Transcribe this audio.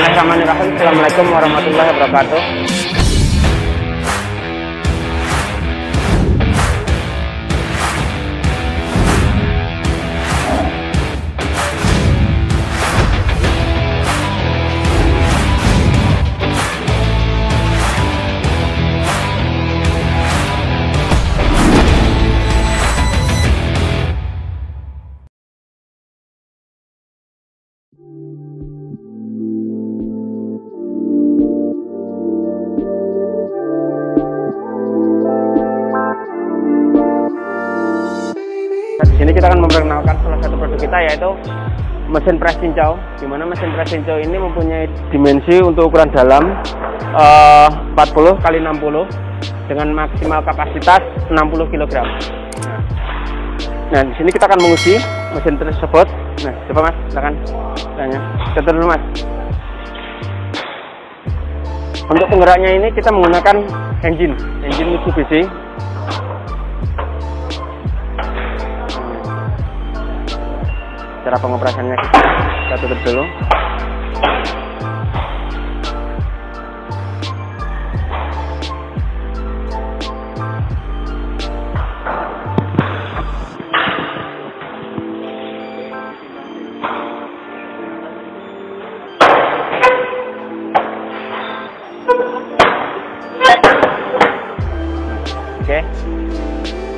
Bismillahirrahmanirrahim. Assalamualaikum warahmatullahi wabarakatuh. Di sini kita akan memperkenalkan salah satu produk kita yaitu mesin press cincau. Di mana mesin press cincau ini mempunyai dimensi untuk ukuran dalam eh, 40 kali 60 dengan maksimal kapasitas 60 kg. Nah, nah, di sini kita akan menguji mesin tersebut. Nah, coba Mas, silakan tanya. Kita dulu Mas. Untuk penggeraknya ini kita menggunakan engine, engine Mitsubishi cara pengoperasiannya kita, tutup dulu Oke. Okay.